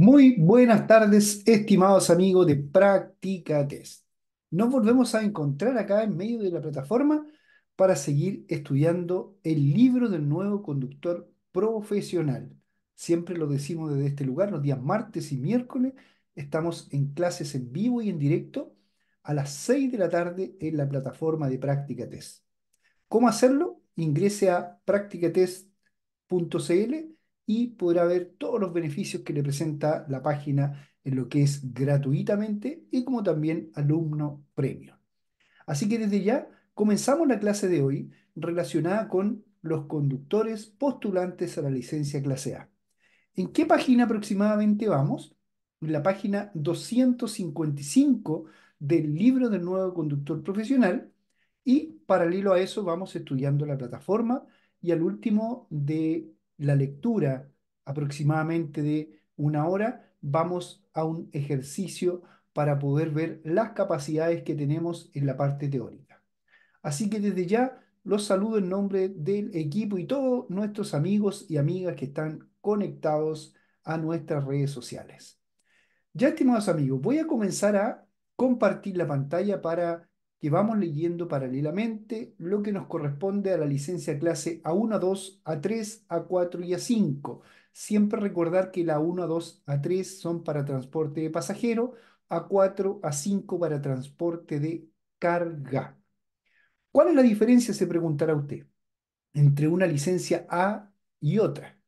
Muy buenas tardes, estimados amigos de Práctica Test. Nos volvemos a encontrar acá en medio de la plataforma para seguir estudiando el libro del nuevo conductor profesional. Siempre lo decimos desde este lugar, los días martes y miércoles estamos en clases en vivo y en directo a las 6 de la tarde en la plataforma de Práctica Test. ¿Cómo hacerlo? Ingrese a practicatest.cl y podrá ver todos los beneficios que le presenta la página en lo que es gratuitamente y como también alumno premio. Así que desde ya comenzamos la clase de hoy relacionada con los conductores postulantes a la licencia clase A. ¿En qué página aproximadamente vamos? En la página 255 del libro del nuevo conductor profesional y paralelo a eso vamos estudiando la plataforma y al último de la lectura aproximadamente de una hora, vamos a un ejercicio para poder ver las capacidades que tenemos en la parte teórica. Así que desde ya los saludo en nombre del equipo y todos nuestros amigos y amigas que están conectados a nuestras redes sociales. Ya, estimados amigos, voy a comenzar a compartir la pantalla para que vamos leyendo paralelamente lo que nos corresponde a la licencia clase A1, A2, A3, A4 y A5. Siempre recordar que la A1, A2, A3 son para transporte de pasajero, A4, A5 para transporte de carga. ¿Cuál es la diferencia, se preguntará usted, entre una licencia A y otra?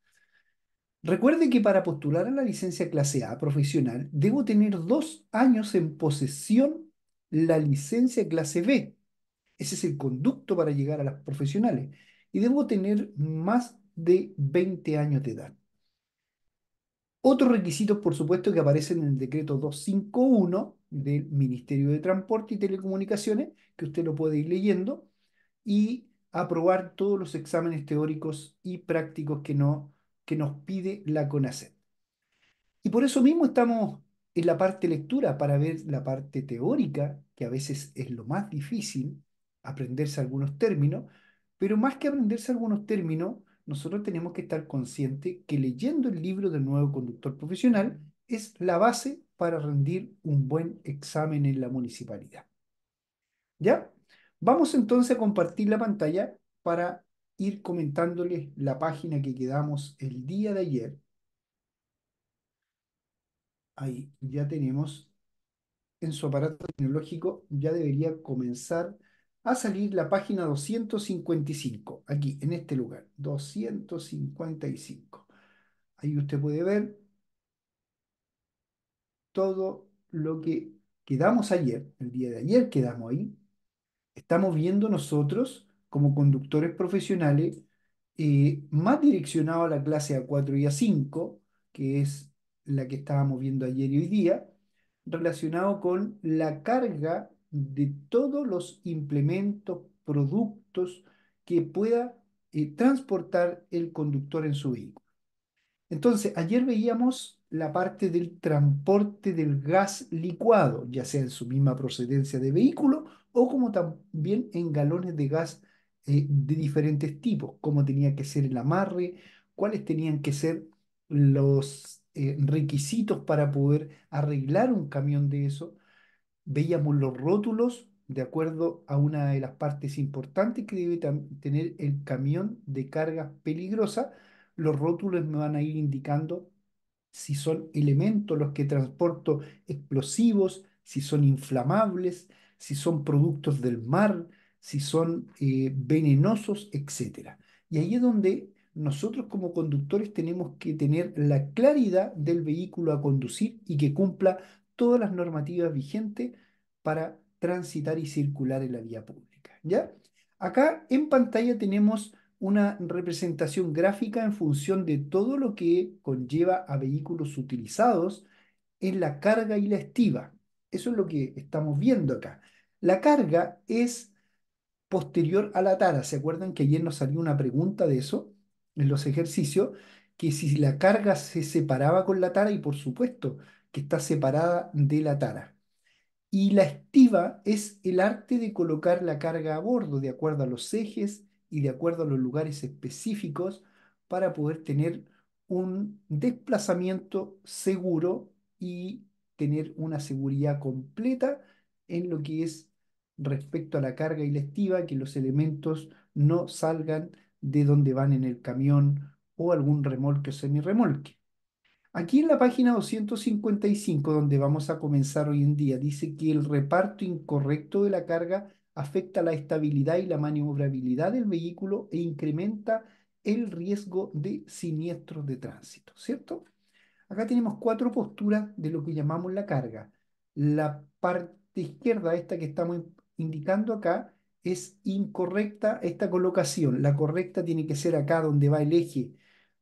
Recuerde que para postular a la licencia clase A profesional debo tener dos años en posesión la licencia clase B. Ese es el conducto para llegar a las profesionales. Y debo tener más de 20 años de edad. Otros requisitos, por supuesto, que aparecen en el decreto 251 del Ministerio de Transporte y Telecomunicaciones, que usted lo puede ir leyendo, y aprobar todos los exámenes teóricos y prácticos que, no, que nos pide la CONACET. Y por eso mismo estamos en la parte lectura para ver la parte teórica, que a veces es lo más difícil, aprenderse algunos términos, pero más que aprenderse algunos términos, nosotros tenemos que estar conscientes que leyendo el libro del nuevo conductor profesional es la base para rendir un buen examen en la municipalidad. ¿Ya? Vamos entonces a compartir la pantalla para ir comentándoles la página que quedamos el día de ayer ahí ya tenemos en su aparato tecnológico, ya debería comenzar a salir la página 255, aquí, en este lugar, 255. Ahí usted puede ver todo lo que quedamos ayer, el día de ayer quedamos ahí. Estamos viendo nosotros, como conductores profesionales, eh, más direccionado a la clase A4 y A5, que es la que estábamos viendo ayer y hoy día, relacionado con la carga de todos los implementos, productos que pueda eh, transportar el conductor en su vehículo. Entonces, ayer veíamos la parte del transporte del gas licuado, ya sea en su misma procedencia de vehículo o como también en galones de gas eh, de diferentes tipos, cómo tenía que ser el amarre, cuáles tenían que ser los eh, requisitos para poder arreglar un camión de eso. Veíamos los rótulos de acuerdo a una de las partes importantes que debe tener el camión de carga peligrosa. Los rótulos me van a ir indicando si son elementos los que transporto explosivos, si son inflamables, si son productos del mar, si son eh, venenosos, etc. Y ahí es donde nosotros como conductores tenemos que tener la claridad del vehículo a conducir y que cumpla todas las normativas vigentes para transitar y circular en la vía pública. ¿Ya? Acá en pantalla tenemos una representación gráfica en función de todo lo que conlleva a vehículos utilizados en la carga y la estiva. Eso es lo que estamos viendo acá. La carga es posterior a la tara. ¿Se acuerdan que ayer nos salió una pregunta de eso? En los ejercicios, que si la carga se separaba con la tara, y por supuesto que está separada de la tara. Y la estiva es el arte de colocar la carga a bordo de acuerdo a los ejes y de acuerdo a los lugares específicos para poder tener un desplazamiento seguro y tener una seguridad completa en lo que es respecto a la carga y la estiva, que los elementos no salgan de donde van en el camión o algún remolque o semirremolque. Aquí en la página 255, donde vamos a comenzar hoy en día, dice que el reparto incorrecto de la carga afecta la estabilidad y la maniobrabilidad del vehículo e incrementa el riesgo de siniestros de tránsito, ¿cierto? Acá tenemos cuatro posturas de lo que llamamos la carga. La parte izquierda, esta que estamos indicando acá, es incorrecta esta colocación. La correcta tiene que ser acá donde va el eje.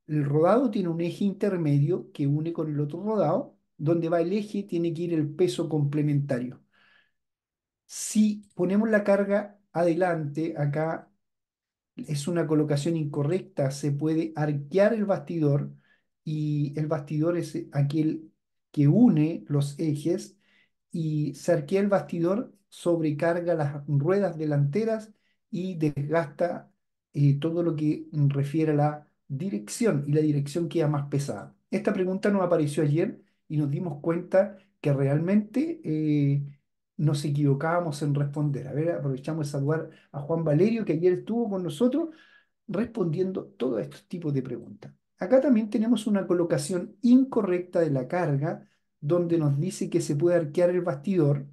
El rodado tiene un eje intermedio que une con el otro rodado. Donde va el eje tiene que ir el peso complementario. Si ponemos la carga adelante, acá es una colocación incorrecta, se puede arquear el bastidor y el bastidor es aquel que une los ejes y se arquea el bastidor, sobrecarga las ruedas delanteras y desgasta eh, todo lo que refiere a la dirección y la dirección queda más pesada. Esta pregunta nos apareció ayer y nos dimos cuenta que realmente eh, nos equivocábamos en responder. A ver, aprovechamos de saludar a Juan Valerio, que ayer estuvo con nosotros respondiendo todos estos tipos de preguntas. Acá también tenemos una colocación incorrecta de la carga, donde nos dice que se puede arquear el bastidor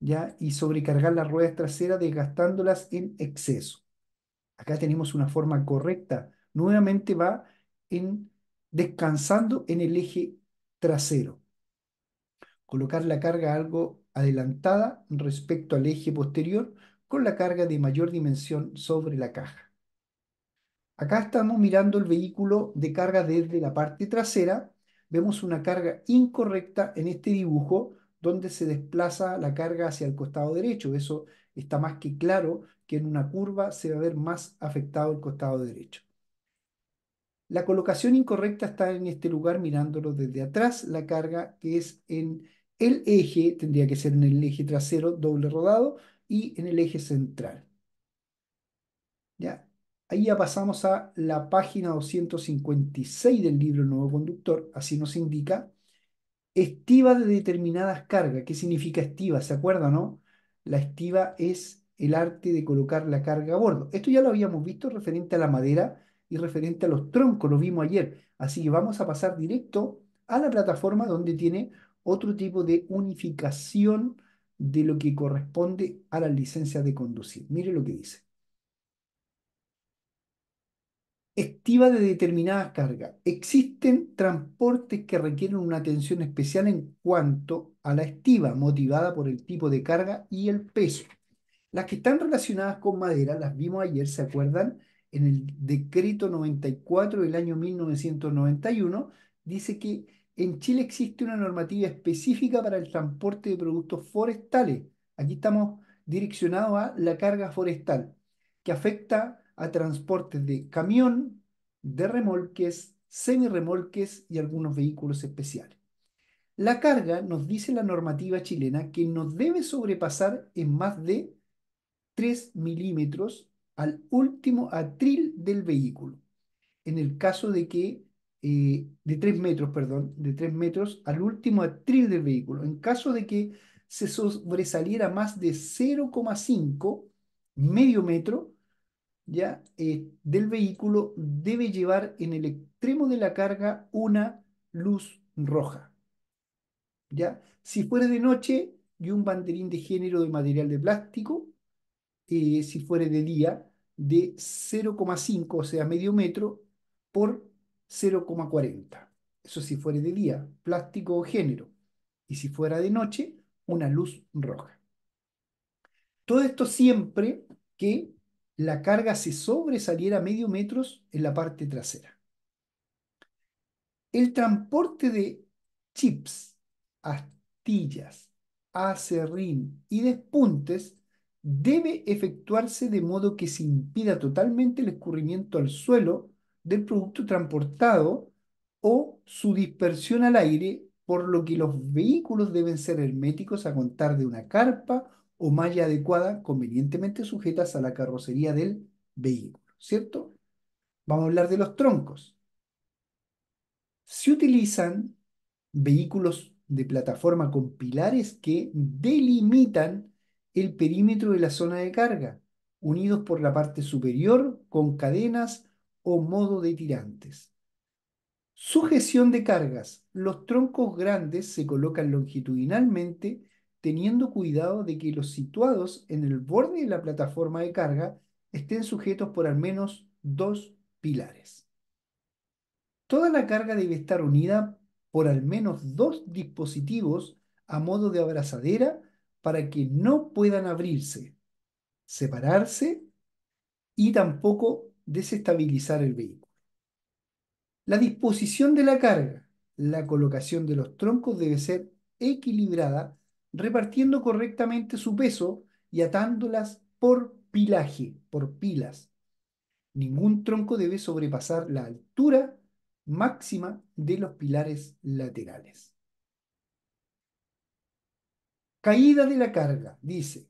¿ya? y sobrecargar las ruedas traseras desgastándolas en exceso. Acá tenemos una forma correcta. Nuevamente va en descansando en el eje trasero. Colocar la carga algo adelantada respecto al eje posterior con la carga de mayor dimensión sobre la caja. Acá estamos mirando el vehículo de carga desde la parte trasera. Vemos una carga incorrecta en este dibujo donde se desplaza la carga hacia el costado derecho. Eso está más que claro que en una curva se va a ver más afectado el costado derecho. La colocación incorrecta está en este lugar mirándolo desde atrás, la carga que es en el eje, tendría que ser en el eje trasero doble rodado y en el eje central. ¿Ya? Ahí ya pasamos a la página 256 del libro Nuevo Conductor, así nos indica. Estiva de determinadas cargas. ¿Qué significa estiva? ¿Se acuerda, no? La estiva es el arte de colocar la carga a bordo. Esto ya lo habíamos visto referente a la madera y referente a los troncos, lo vimos ayer. Así que vamos a pasar directo a la plataforma donde tiene otro tipo de unificación de lo que corresponde a las licencias de conducir. Mire lo que dice. Estiva de determinadas cargas. Existen transportes que requieren una atención especial en cuanto a la estiva, motivada por el tipo de carga y el peso. Las que están relacionadas con madera, las vimos ayer, ¿se acuerdan? En el decreto 94 del año 1991, dice que en Chile existe una normativa específica para el transporte de productos forestales. Aquí estamos direccionados a la carga forestal, que afecta a transportes de camión, de remolques, semirremolques y algunos vehículos especiales. La carga, nos dice la normativa chilena, que no debe sobrepasar en más de 3 milímetros al último atril del vehículo. En el caso de que eh, de 3 metros, perdón, de 3 metros al último atril del vehículo. En caso de que se sobresaliera más de 0,5 medio metro, ya eh, del vehículo debe llevar en el extremo de la carga una luz roja. ¿Ya? Si fuera de noche y un banderín de género de material de plástico, eh, si fuera de día, de 0,5, o sea, medio metro, por 0,40. Eso si fuera de día, plástico o género. Y si fuera de noche, una luz roja. Todo esto siempre que la carga se sobresaliera medio metros en la parte trasera. El transporte de chips, astillas, acerrín y despuntes debe efectuarse de modo que se impida totalmente el escurrimiento al suelo del producto transportado o su dispersión al aire, por lo que los vehículos deben ser herméticos a contar de una carpa o malla adecuada convenientemente sujetas a la carrocería del vehículo, ¿cierto? Vamos a hablar de los troncos. Se utilizan vehículos de plataforma con pilares que delimitan el perímetro de la zona de carga, unidos por la parte superior con cadenas o modo de tirantes. Sujeción de cargas. Los troncos grandes se colocan longitudinalmente teniendo cuidado de que los situados en el borde de la plataforma de carga estén sujetos por al menos dos pilares. Toda la carga debe estar unida por al menos dos dispositivos a modo de abrazadera para que no puedan abrirse, separarse y tampoco desestabilizar el vehículo. La disposición de la carga, la colocación de los troncos debe ser equilibrada, repartiendo correctamente su peso y atándolas por pilaje, por pilas. Ningún tronco debe sobrepasar la altura máxima de los pilares laterales. Caída de la carga, dice.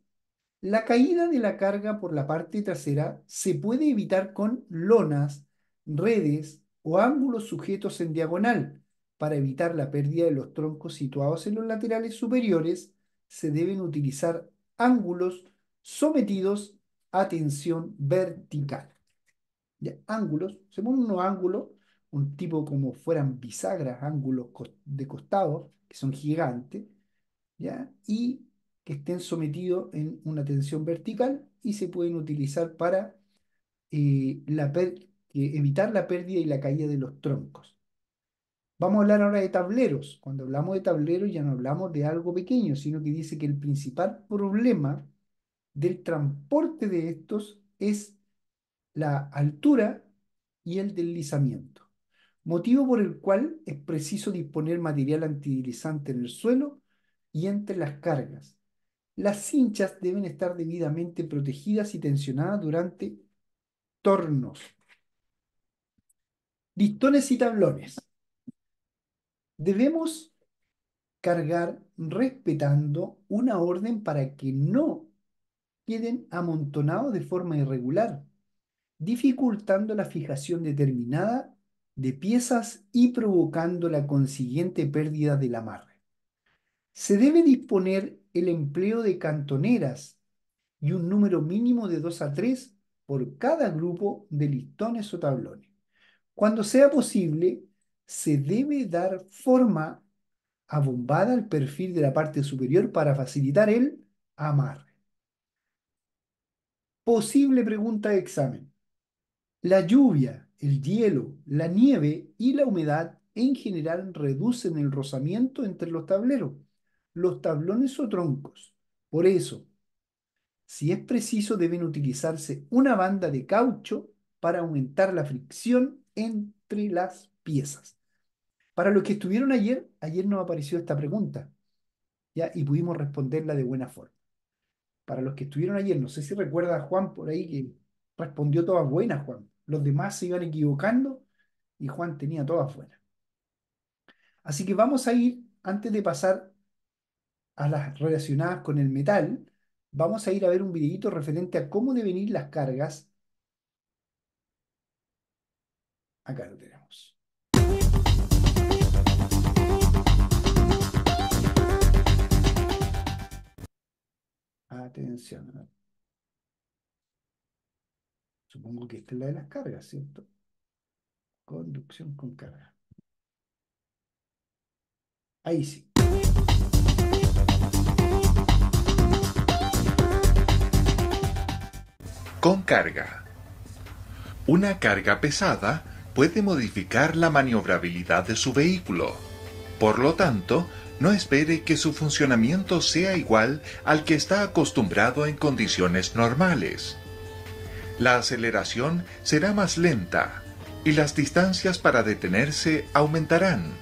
La caída de la carga por la parte trasera se puede evitar con lonas, redes o ángulos sujetos en diagonal. Para evitar la pérdida de los troncos situados en los laterales superiores, se deben utilizar ángulos sometidos a tensión vertical. ángulos, se ponen unos ángulos, un tipo como fueran bisagras, ángulos de costado, que son gigantes, ¿ya? y que estén sometidos en una tensión vertical y se pueden utilizar para eh, la evitar la pérdida y la caída de los troncos. Vamos a hablar ahora de tableros. Cuando hablamos de tableros ya no hablamos de algo pequeño, sino que dice que el principal problema del transporte de estos es la altura y el deslizamiento, motivo por el cual es preciso disponer material antideslizante en el suelo y entre las cargas. Las cinchas deben estar debidamente protegidas y tensionadas durante tornos. Listones y tablones. Debemos cargar respetando una orden para que no queden amontonados de forma irregular, dificultando la fijación determinada de piezas y provocando la consiguiente pérdida del amarre. Se debe disponer el empleo de cantoneras y un número mínimo de 2 a 3 por cada grupo de listones o tablones. Cuando sea posible, se debe dar forma abombada al perfil de la parte superior para facilitar el amarre. Posible pregunta de examen. La lluvia, el hielo, la nieve y la humedad en general reducen el rozamiento entre los tableros, los tablones o troncos. Por eso, si es preciso, deben utilizarse una banda de caucho para aumentar la fricción entre las piezas. Para los que estuvieron ayer, ayer nos apareció esta pregunta, ¿ya? Y pudimos responderla de buena forma para los que estuvieron ayer, no sé si recuerda Juan por ahí que respondió todas buenas, Juan. Los demás se iban equivocando y Juan tenía todas buenas. Así que vamos a ir, antes de pasar a las relacionadas con el metal, vamos a ir a ver un videito referente a cómo deben ir las cargas. Acá lo tenemos. Atención. Supongo que esta es la de las cargas, ¿cierto? Conducción con carga. Ahí sí. Con carga. Una carga pesada puede modificar la maniobrabilidad de su vehículo. Por lo tanto, no espere que su funcionamiento sea igual al que está acostumbrado en condiciones normales. La aceleración será más lenta y las distancias para detenerse aumentarán.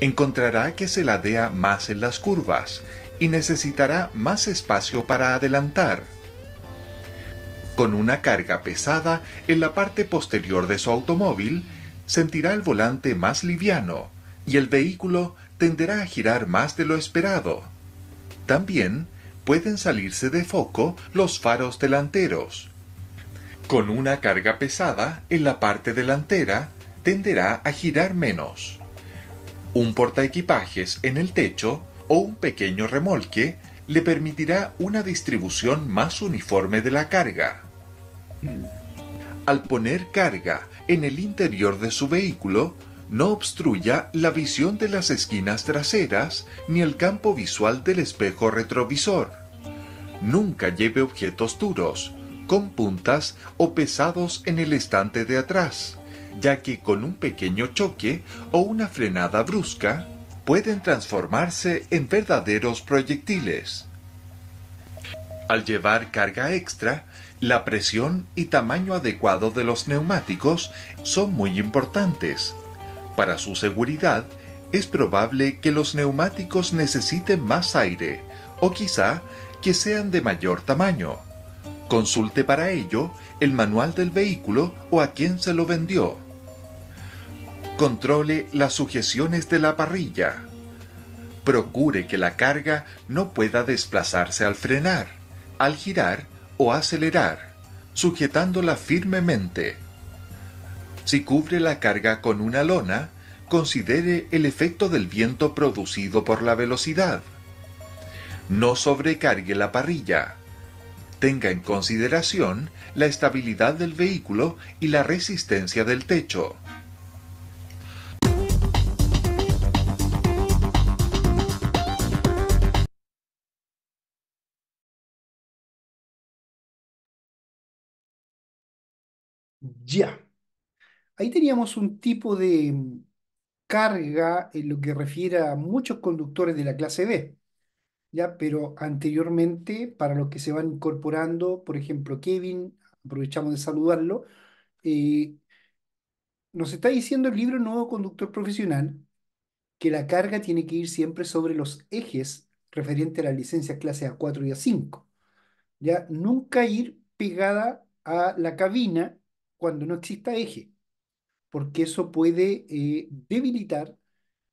Encontrará que se ladea más en las curvas y necesitará más espacio para adelantar. Con una carga pesada en la parte posterior de su automóvil, sentirá el volante más liviano y el vehículo tenderá a girar más de lo esperado. También pueden salirse de foco los faros delanteros. Con una carga pesada en la parte delantera, tenderá a girar menos. Un portaequipajes en el techo o un pequeño remolque le permitirá una distribución más uniforme de la carga. Al poner carga en el interior de su vehículo, no obstruya la visión de las esquinas traseras ni el campo visual del espejo retrovisor. Nunca lleve objetos duros, con puntas o pesados en el estante de atrás, ya que con un pequeño choque o una frenada brusca pueden transformarse en verdaderos proyectiles. Al llevar carga extra, la presión y tamaño adecuado de los neumáticos son muy importantes. Para su seguridad, es probable que los neumáticos necesiten más aire o quizá que sean de mayor tamaño. Consulte para ello el manual del vehículo o a quien se lo vendió. Controle las sujeciones de la parrilla. Procure que la carga no pueda desplazarse al frenar, al girar o acelerar, sujetándola firmemente. Si cubre la carga con una lona, considere el efecto del viento producido por la velocidad. No sobrecargue la parrilla. Tenga en consideración la estabilidad del vehículo y la resistencia del techo. Ya. Ahí teníamos un tipo de mm, carga en lo que refiere a muchos conductores de la clase B. ¿ya? Pero anteriormente, para los que se van incorporando, por ejemplo, Kevin, aprovechamos de saludarlo, eh, nos está diciendo el libro Nuevo Conductor Profesional que la carga tiene que ir siempre sobre los ejes referente a las licencias clase A4 y A5. ¿ya? Nunca ir pegada a la cabina cuando no exista eje, porque eso puede eh, debilitar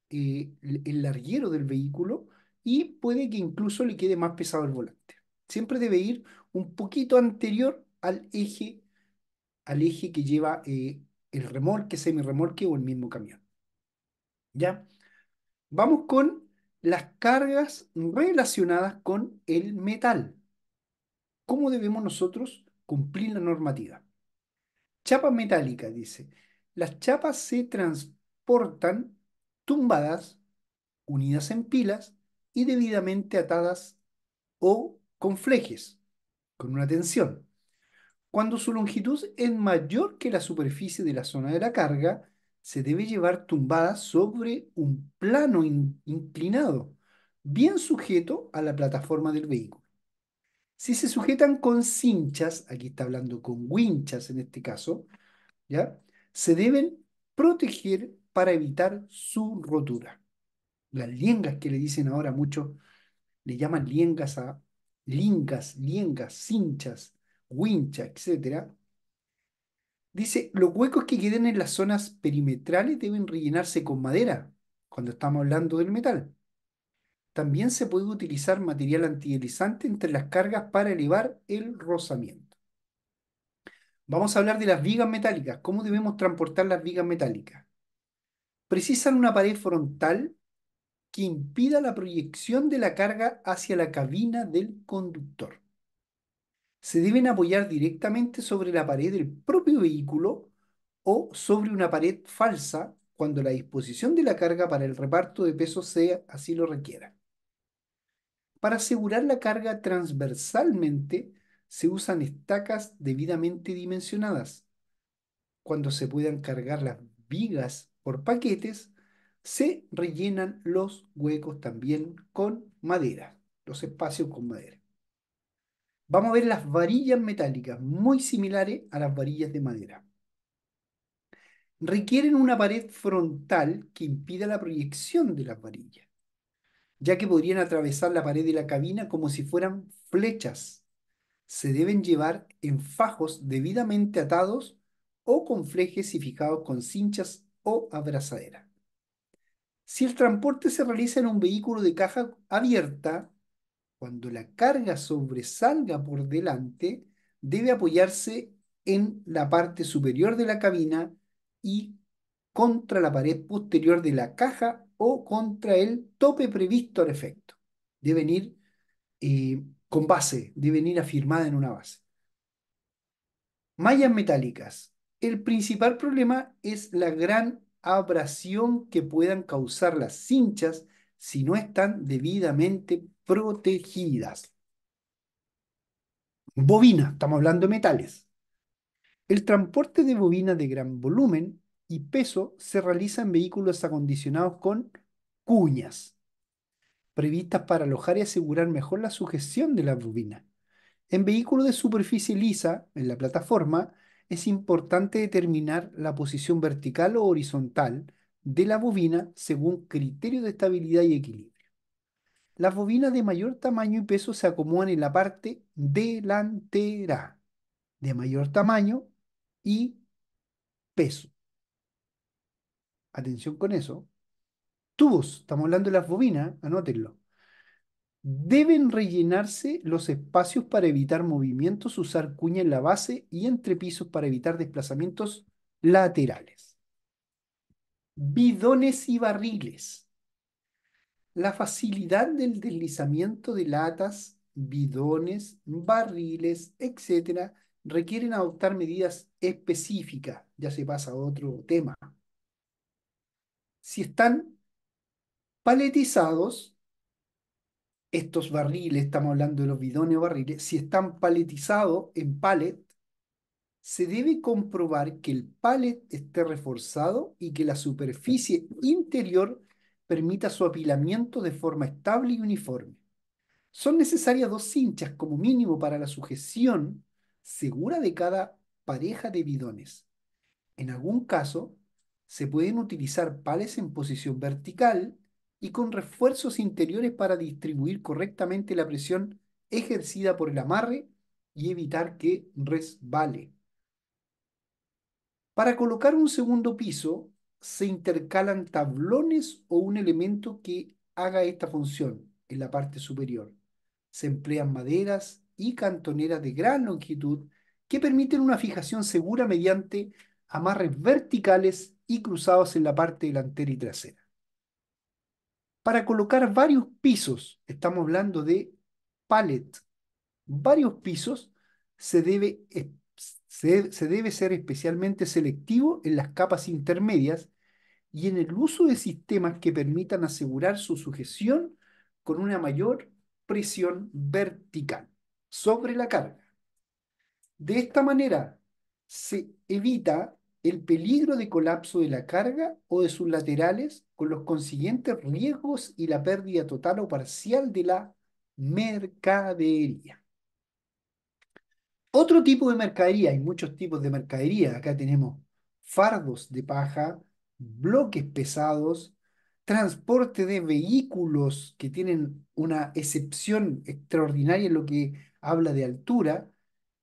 eh, el larguero del vehículo y puede que incluso le quede más pesado el volante. Siempre debe ir un poquito anterior al eje, al eje que lleva eh, el remolque, semirremolque o el mismo camión. ¿Ya? Vamos con las cargas relacionadas con el metal. ¿Cómo debemos nosotros cumplir la normativa? Chapa metálica, dice. Las chapas se transportan tumbadas, unidas en pilas y debidamente atadas o con flejes, con una tensión. Cuando su longitud es mayor que la superficie de la zona de la carga, se debe llevar tumbada sobre un plano inclinado, bien sujeto a la plataforma del vehículo. Si se sujetan con cinchas, aquí está hablando con winchas en este caso, ¿ya? Se deben proteger para evitar su rotura. Las liengas que le dicen ahora muchos, le llaman liengas a lingas, liengas, cinchas, wincha, etc. Dice, los huecos que queden en las zonas perimetrales deben rellenarse con madera, cuando estamos hablando del metal. También se puede utilizar material antideslizante entre las cargas para elevar el rozamiento. Vamos a hablar de las vigas metálicas. ¿Cómo debemos transportar las vigas metálicas? Precisan una pared frontal que impida la proyección de la carga hacia la cabina del conductor. Se deben apoyar directamente sobre la pared del propio vehículo o sobre una pared falsa cuando la disposición de la carga para el reparto de peso sea así lo requiera. Para asegurar la carga transversalmente se usan estacas debidamente dimensionadas. Cuando se puedan cargar las vigas por paquetes, se rellenan los huecos también con madera, los espacios con madera. Vamos a ver las varillas metálicas, muy similares a las varillas de madera. Requieren una pared frontal que impida la proyección de las varillas, ya que podrían atravesar la pared de la cabina como si fueran flechas. Se deben llevar en fajos debidamente atados o con flejes y fijados con cinchas o abrazadera. Si el transporte se realiza en un vehículo de caja abierta, cuando la carga sobresalga por delante, debe apoyarse en la parte superior de la cabina y contra la pared posterior de la caja o contra el tope previsto al efecto. Deben ir eh, con base, deben ir afirmada en una base. Mallas metálicas. El principal problema es la gran abrasión que puedan causar las cinchas si no están debidamente protegidas. Bobina, estamos hablando de metales. El transporte de bobinas de gran volumen y peso se realiza en vehículos acondicionados con cuñas, previstas para alojar y asegurar mejor la sujeción de la bobina. En vehículos de superficie lisa, en la plataforma, es importante determinar la posición vertical o horizontal de la bobina según criterios de estabilidad y equilibrio. Las bobinas de mayor tamaño y peso se acomodan en la parte delantera, de mayor tamaño y peso. Atención con eso. Tubos, estamos hablando de las bobinas, anótenlo. Deben rellenarse los espacios para evitar movimientos, usar cuña en la base y entre pisos para evitar desplazamientos laterales. Bidones y barriles. La facilidad del deslizamiento de latas, bidones, barriles, etcétera, requieren adoptar medidas específicas. Ya se pasa a otro tema. Si están paletizados, estos barriles, estamos hablando de los bidones o barriles, si están paletizados en pallet, se debe comprobar que el pallet esté reforzado y que la superficie interior permita su apilamiento de forma estable y uniforme. Son necesarias dos cinchas como mínimo para la sujeción segura de cada pareja de bidones. En algún caso, se pueden utilizar pales en posición vertical y con refuerzos interiores para distribuir correctamente la presión ejercida por el amarre y evitar que resbale. Para colocar un segundo piso, se intercalan tablones o un elemento que haga esta función en la parte superior. Se emplean maderas y cantoneras de gran longitud que permiten una fijación segura mediante amarres verticales y cruzados en la parte delantera y trasera. Para colocar varios pisos, estamos hablando de pallet, varios pisos, se debe, se, se debe ser especialmente selectivo en las capas intermedias y en el uso de sistemas que permitan asegurar su sujeción con una mayor presión vertical sobre la carga. De esta manera se evita el peligro de colapso de la carga o de sus laterales con los consiguientes riesgos y la pérdida total o parcial de la mercadería. Otro tipo de mercadería, hay muchos tipos de mercadería. Acá tenemos fardos de paja, bloques pesados, transporte de vehículos que tienen una excepción extraordinaria en lo que habla de altura,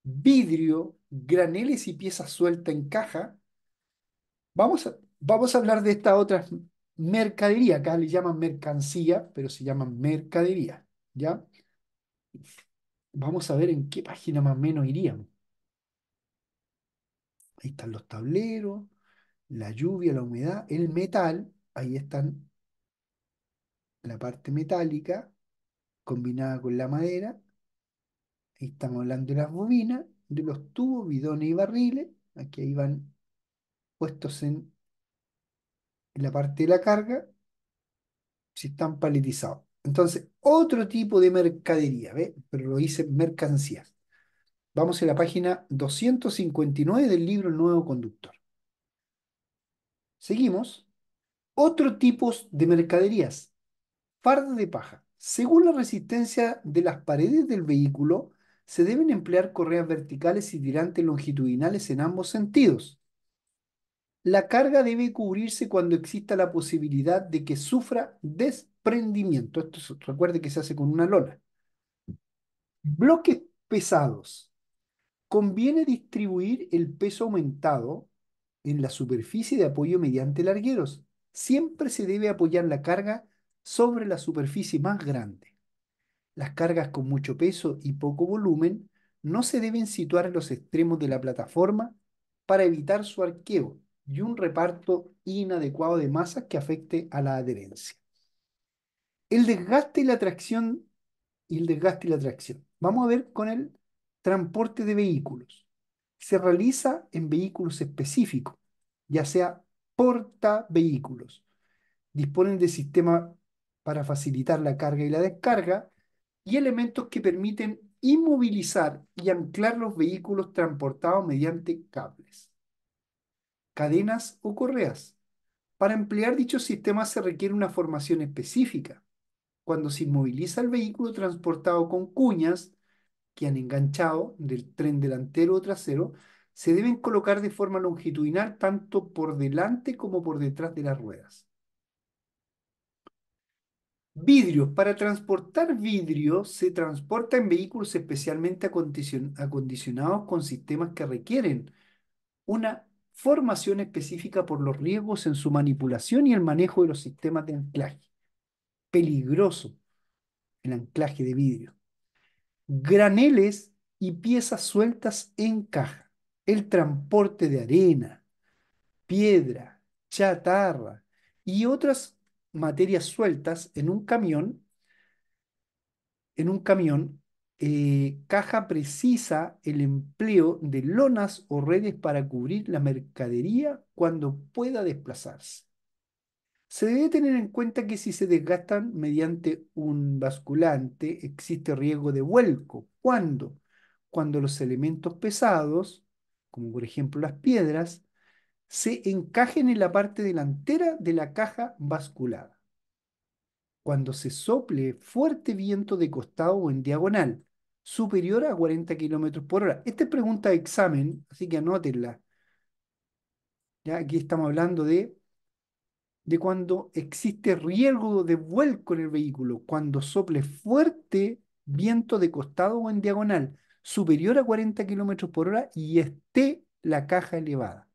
vidrio, graneles y piezas sueltas en caja. Vamos a, vamos a hablar de esta otra mercadería, acá le llaman mercancía, pero se llaman mercadería, ¿ya? Vamos a ver en qué página más o menos iríamos. Ahí están los tableros, la lluvia, la humedad, el metal, ahí están la parte metálica combinada con la madera. Ahí estamos hablando de las bobinas, de los tubos, bidones y barriles. Aquí ahí van puestos en, la parte de la carga, si están paletizados. Entonces, otro tipo de mercadería, ¿ve? Pero lo hice mercancías. Vamos a la página 259 del libro Nuevo Conductor. Seguimos. Otro tipo de mercaderías. Farda de paja. Según la resistencia de las paredes del vehículo, se deben emplear correas verticales y tirantes longitudinales en ambos sentidos. La carga debe cubrirse cuando exista la posibilidad de que sufra desprendimiento. Esto recuerde que se hace con una lona. Bloques pesados. Conviene distribuir el peso aumentado en la superficie de apoyo mediante largueros. Siempre se debe apoyar la carga sobre la superficie más grande. Las cargas con mucho peso y poco volumen no se deben situar en los extremos de la plataforma para evitar su arqueo. Y un reparto inadecuado de masas que afecte a la adherencia. El desgaste y la tracción y el desgaste y la tracción. Vamos a ver con el transporte de vehículos. Se realiza en vehículos específicos, ya sea porta vehículos. Disponen de sistemas para facilitar la carga y la descarga y elementos que permiten inmovilizar y anclar los vehículos transportados mediante cables, cadenas o correas. Para emplear dichos sistemas se requiere una formación específica. Cuando se inmoviliza el vehículo transportado con cuñas que han enganchado del tren delantero o trasero, se deben colocar de forma longitudinal tanto por delante como por detrás de las ruedas. Vidrios. Para transportar vidrio se transporta en vehículos especialmente acondicionados con sistemas que requieren una formación específica por los riesgos en su manipulación y el manejo de los sistemas de anclaje. Peligroso el anclaje de vidrio. Graneles y piezas sueltas en caja. El transporte de arena, piedra, chatarra y otras materias sueltas en un camión, en un camión, eh, caja precisa el empleo de lonas o redes para cubrir la mercadería cuando pueda desplazarse. Se debe tener en cuenta que si se desgastan mediante un basculante, existe riesgo de vuelco. ¿Cuándo? Cuando los elementos pesados, como por ejemplo las piedras, se encajen en la parte delantera de la caja basculada. Cuando se sople fuerte viento de costado o en diagonal, superior a 40 km por hora. Esta es pregunta de examen, así que anótenla. Ya aquí estamos hablando de, de cuando existe riesgo de vuelco en el vehículo, cuando sople fuerte viento de costado o en diagonal, superior a 40 km por hora y esté la caja elevada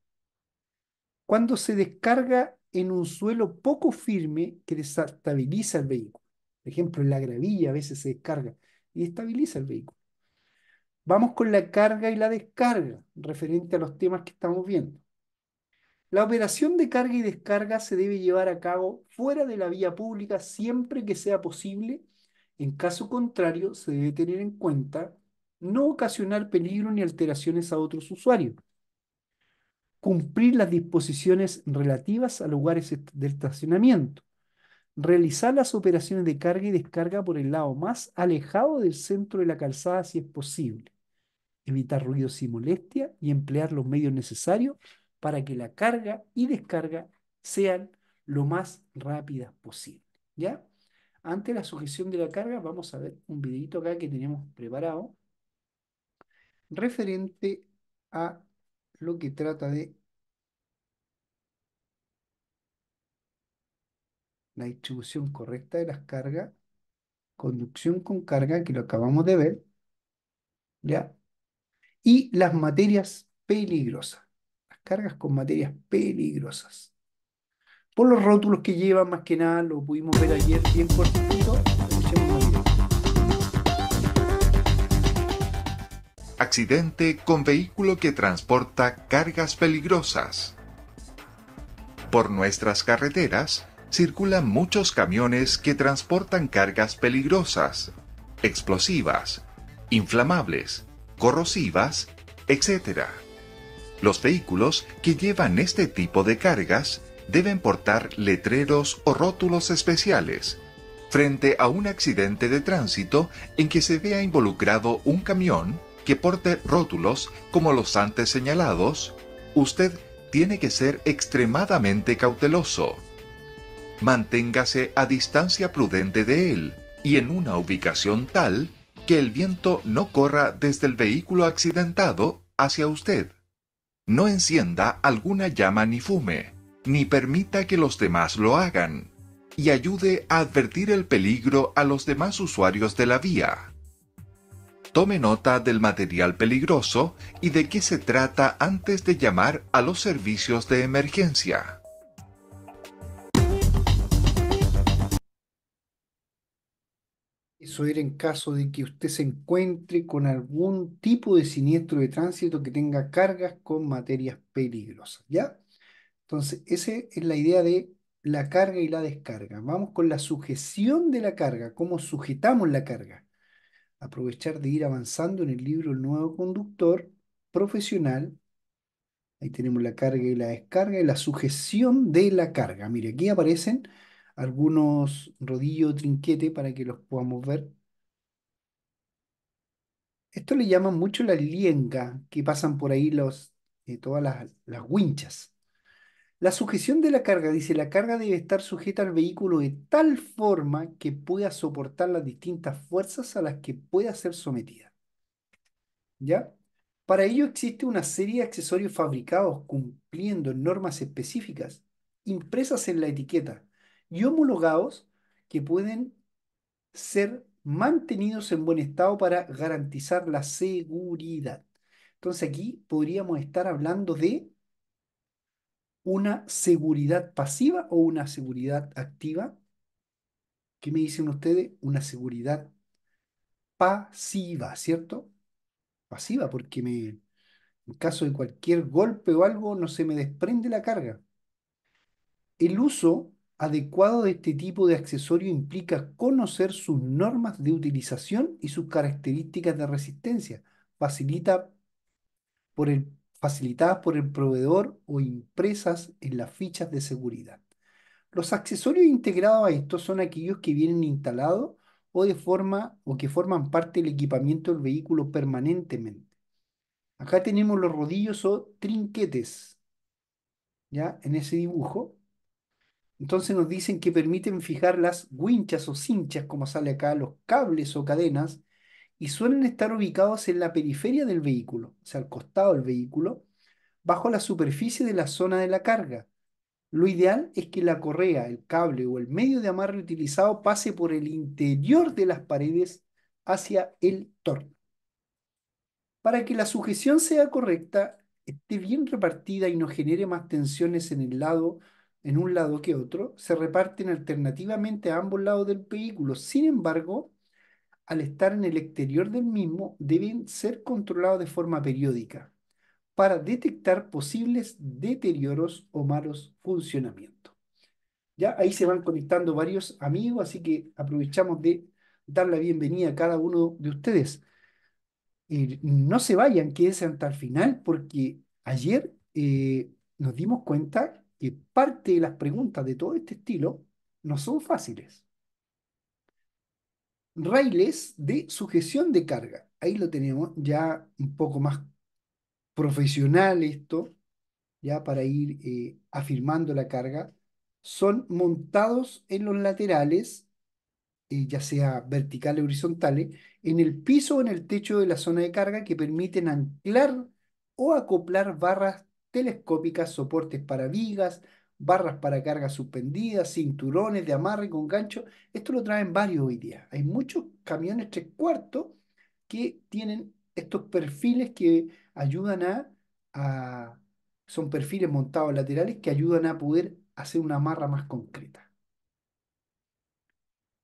cuando se descarga en un suelo poco firme que desestabiliza el vehículo. Por ejemplo, en la gravilla a veces se descarga y estabiliza el vehículo. Vamos con la carga y la descarga, referente a los temas que estamos viendo. La operación de carga y descarga se debe llevar a cabo fuera de la vía pública siempre que sea posible. En caso contrario, se debe tener en cuenta no ocasionar peligro ni alteraciones a otros usuarios cumplir las disposiciones relativas a lugares de estacionamiento, realizar las operaciones de carga y descarga por el lado más alejado del centro de la calzada si es posible, evitar ruidos y molestia y emplear los medios necesarios para que la carga y descarga sean lo más rápidas posible. ¿Ya? Ante la sujeción de la carga, vamos a ver un videito acá que tenemos preparado referente a lo que trata de la distribución correcta de las cargas, conducción con carga, que lo acabamos de ver, ¿ya? Y las materias peligrosas, las cargas con materias peligrosas. Por los rótulos que llevan, más que nada, lo pudimos ver ayer bien cortito, Accidente con vehículo que transporta cargas peligrosas. Por nuestras carreteras circulan muchos camiones que transportan cargas peligrosas, explosivas, inflamables, corrosivas, etc. Los vehículos que llevan este tipo de cargas deben portar letreros o rótulos especiales frente a un accidente de tránsito en que se vea involucrado un camión que porte rótulos como los antes señalados, usted tiene que ser extremadamente cauteloso. Manténgase a distancia prudente de él y en una ubicación tal que el viento no corra desde el vehículo accidentado hacia usted. No encienda alguna llama ni fume, ni permita que los demás lo hagan, y ayude a advertir el peligro a los demás usuarios de la vía tome nota del material peligroso y de qué se trata antes de llamar a los servicios de emergencia. Eso era en caso de que usted se encuentre con algún tipo de siniestro de tránsito que tenga cargas con materias peligrosas, ¿ya? Entonces, esa es la idea de la carga y la descarga. Vamos con la sujeción de la carga, cómo sujetamos la carga. Aprovechar de ir avanzando en el libro El nuevo conductor profesional. Ahí tenemos la carga y la descarga y la sujeción de la carga. Mire, aquí aparecen algunos rodillos trinquete para que los podamos ver. Esto le llaman mucho la lienga, que pasan por ahí los, eh, todas las, las winchas. La sujeción de la carga, dice, la carga debe estar sujeta al vehículo de tal forma que pueda soportar las distintas fuerzas a las que pueda ser sometida. ¿Ya? Para ello existe una serie de accesorios fabricados cumpliendo normas específicas, impresas en la etiqueta y homologados que pueden ser mantenidos en buen estado para garantizar la seguridad. Entonces aquí podríamos estar hablando de una seguridad pasiva o una seguridad activa. ¿Qué me dicen ustedes? Una seguridad pasiva, ¿cierto? Pasiva, porque me, en caso de cualquier golpe o algo no se me desprende la carga. El uso adecuado de este tipo de accesorio implica conocer sus normas de utilización y sus características de resistencia. Facilita por el facilitadas por el proveedor o impresas en las fichas de seguridad. Los accesorios integrados a estos son aquellos que vienen instalados o de forma o que forman parte del equipamiento del vehículo permanentemente. Acá tenemos los rodillos o trinquetes, ¿ya? En ese dibujo. Entonces nos dicen que permiten fijar las winchas o cinchas, como sale acá, los cables o cadenas y suelen estar ubicados en la periferia del vehículo, o sea, al costado del vehículo, bajo la superficie de la zona de la carga. Lo ideal es que la correa, el cable o el medio de amarre utilizado pase por el interior de las paredes hacia el torno. Para que la sujeción sea correcta, esté bien repartida y no genere más tensiones en el lado en un lado que otro, se reparten alternativamente a ambos lados del vehículo. Sin embargo, al estar en el exterior del mismo, deben ser controlados de forma periódica para detectar posibles deterioros o malos funcionamientos. Ya ahí se van conectando varios amigos, así que aprovechamos de dar la bienvenida a cada uno de ustedes. Eh, no se vayan, quédense hasta el final, porque ayer eh, nos dimos cuenta que parte de las preguntas de todo este estilo no son fáciles raíles de sujeción de carga. Ahí lo tenemos, ya un poco más profesional esto, ya para ir eh, afirmando la carga. Son montados en los laterales, eh, ya sea verticales o horizontales, en el piso o en el techo de la zona de carga que permiten anclar o acoplar barras telescópicas, soportes para vigas, barras para carga suspendidas, cinturones de amarre con gancho. Esto lo traen varios hoy día. Hay muchos camiones tres cuartos que tienen estos perfiles que ayudan a, son perfiles montados laterales que ayudan a poder hacer una amarra más concreta.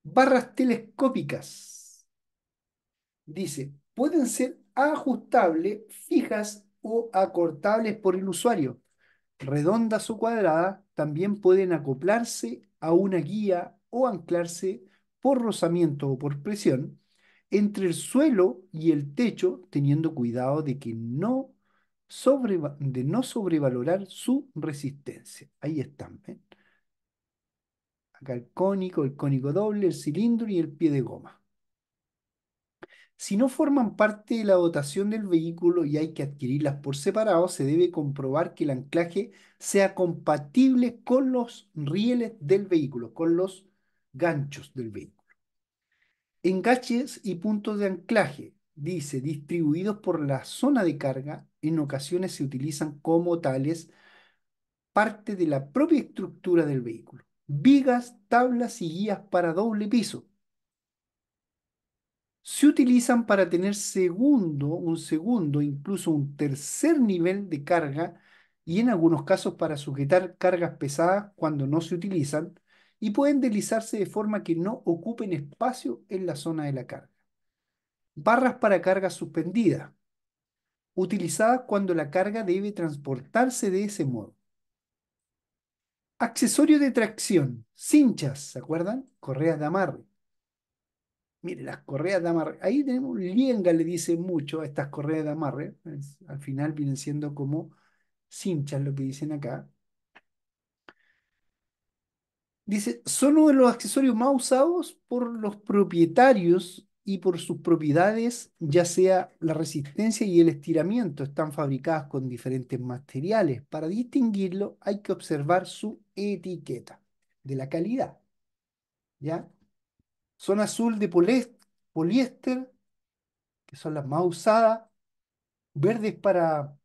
Barras telescópicas. Dice, pueden ser ajustables, fijas o acortables por el usuario redondas o cuadradas, también pueden acoplarse a una guía o anclarse por rozamiento o por presión entre el suelo y el techo, teniendo cuidado de que no, de no sobrevalorar su resistencia. Ahí están, ¿ven? Acá el cónico, el cónico doble, el cilindro y el pie de goma. Si no forman parte de la dotación del vehículo y hay que adquirirlas por separado, se debe comprobar que el anclaje sea compatible con los rieles del vehículo, con los ganchos del vehículo. Engaches y puntos de anclaje, dice, distribuidos por la zona de carga, en ocasiones se utilizan como tales parte de la propia estructura del vehículo. Vigas, tablas y guías para doble piso se utilizan para tener segundo, un segundo, incluso un tercer nivel de carga y en algunos casos para sujetar cargas pesadas cuando no se utilizan y pueden deslizarse de forma que no ocupen espacio en la zona de la carga. Barras para carga suspendida, utilizadas cuando la carga debe transportarse de ese modo. Accesorio de tracción, cinchas, ¿se acuerdan? Correas de amarre. Mire, las correas de amarre. Ahí tenemos lienga, le dice mucho a estas correas de amarre. Al final vienen siendo como cinchas lo que dicen acá. Dice, son uno de los accesorios más usados por los propietarios y por sus propiedades, ya sea la resistencia y el estiramiento. Están fabricadas con diferentes materiales. Para distinguirlo hay que observar su etiqueta de la calidad. ¿Ya? Son azul de poliéster, que son las más usadas. Verdes para,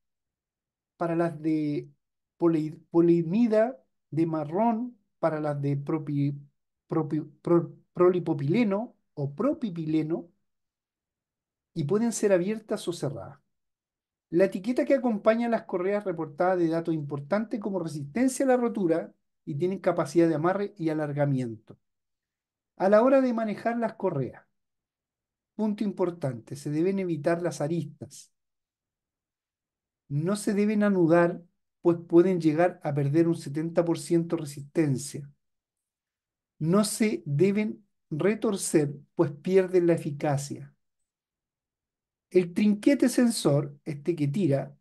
para las de poli- poliimida, de marrón para las de propi- pro- prolipopileno o propipileno y pueden ser abiertas o cerradas. La etiqueta que acompaña las correas reportada de datos importantes como resistencia a la rotura y tienen capacidad de amarre y alargamiento. A la hora de manejar las correas, punto importante, se deben evitar las aristas. No se deben anudar, pues pueden llegar a perder un 70% resistencia. No se deben retorcer, pues pierden la eficacia. El trinquete sensor, este que tira,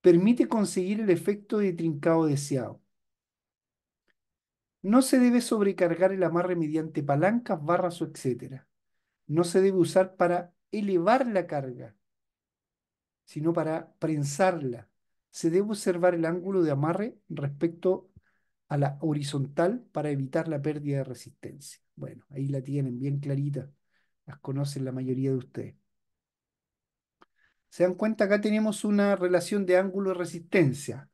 permite conseguir el efecto de trincado deseado. No se debe sobrecargar el amarre mediante palancas, barras o etcétera. No se debe usar para elevar la carga, sino para prensarla. Se debe observar el ángulo de amarre respecto a la horizontal para evitar la pérdida de resistencia. Bueno, ahí la tienen bien clarita. Las conocen la mayoría de ustedes. Se dan cuenta, acá tenemos una relación de ángulo de resistencia.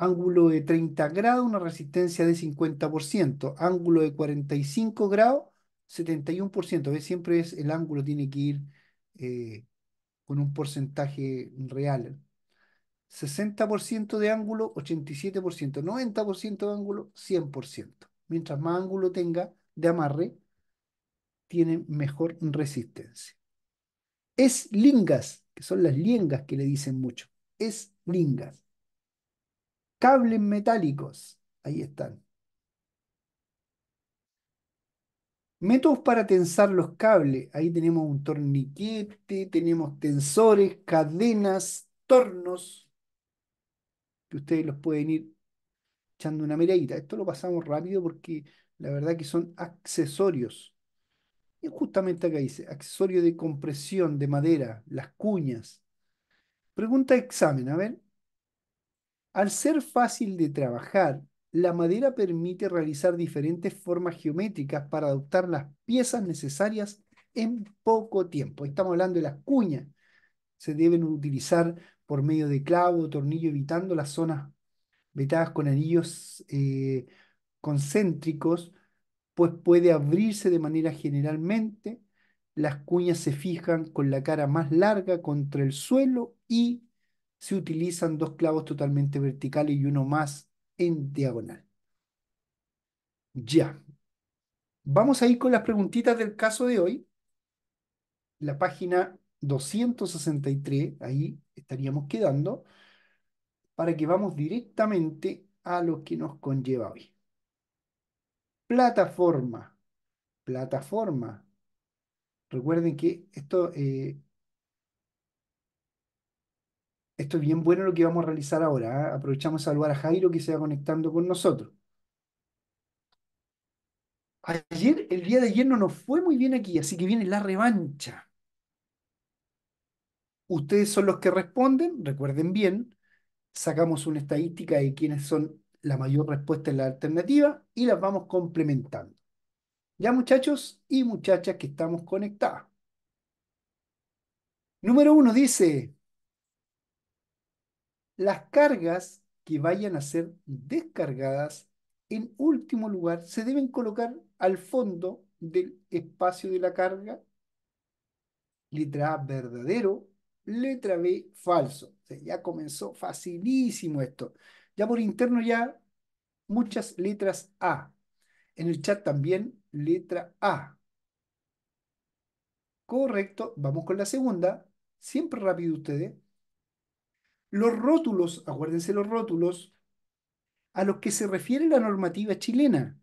Ángulo de 30 grados, una resistencia de 50%. Ángulo de 45 grados, 71%. ¿Ves? Siempre es, el ángulo tiene que ir eh, con un porcentaje real. 60% de ángulo, 87%. 90% de ángulo, 100%. Mientras más ángulo tenga de amarre, tiene mejor resistencia. Es lingas, que son las liengas que le dicen mucho. Es lingas. Cables metálicos, ahí están. Métodos para tensar los cables. Ahí tenemos un torniquete, tenemos tensores, cadenas, tornos, que ustedes los pueden ir echando una miradita. Esto lo pasamos rápido porque la verdad que son accesorios. Y justamente acá dice, accesorio de compresión de madera, las cuñas. Pregunta examen, a ver. Al ser fácil de trabajar, la madera permite realizar diferentes formas geométricas para adoptar las piezas necesarias en poco tiempo. Estamos hablando de las cuñas. Se deben utilizar por medio de clavo tornillo, evitando las zonas vetadas con anillos eh, concéntricos, pues puede abrirse de manera generalmente. Las cuñas se fijan con la cara más larga contra el suelo y se utilizan dos clavos totalmente verticales y uno más en diagonal. Ya. Vamos a ir con las preguntitas del caso de hoy. La página 263, ahí estaríamos quedando, para que vamos directamente a lo que nos conlleva hoy. Plataforma. Plataforma. Recuerden que esto, eh, esto es bien bueno lo que vamos a realizar ahora. ¿ah? Aprovechamos a saludar a Jairo que se va conectando con nosotros. Ayer, el día de ayer no nos fue muy bien aquí, así que viene la revancha. Ustedes son los que responden, recuerden bien, sacamos una estadística de quiénes son la mayor respuesta en la alternativa y las vamos complementando. Ya muchachos y muchachas que estamos conectados. Número uno dice, las cargas que vayan a ser descargadas en último lugar se deben colocar al fondo del espacio de la carga. Letra A, verdadero. Letra B, falso. Ya comenzó facilísimo esto. Ya por interno ya muchas letras A. En el chat también letra A. Correcto. Vamos con la segunda. Siempre rápido ustedes. Los rótulos, acuérdense los rótulos, a los que se refiere la normativa chilena